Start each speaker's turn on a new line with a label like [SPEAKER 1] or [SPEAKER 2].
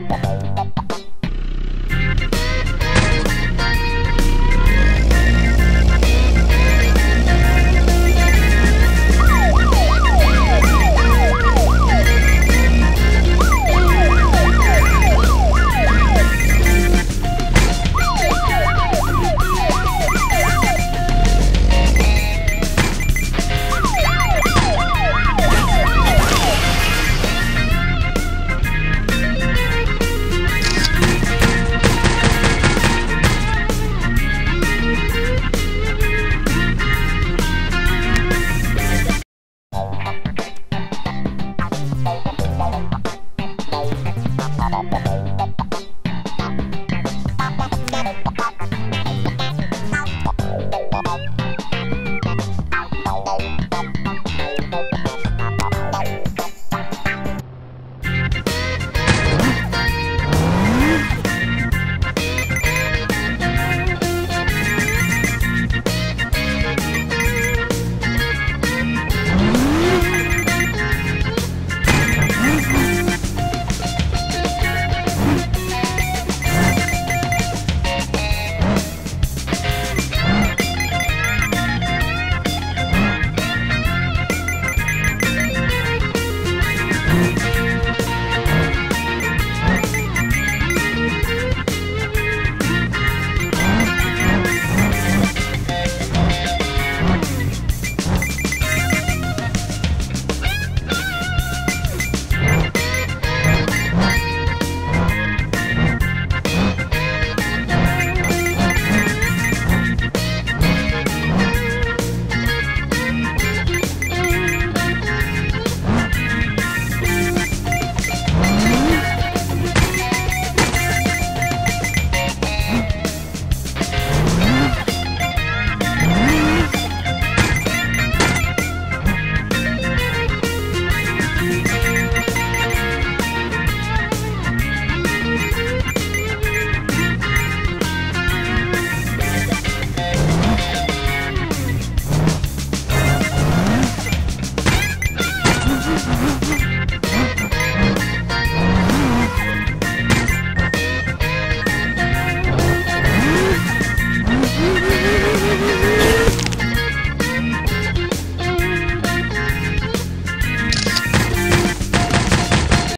[SPEAKER 1] Bye.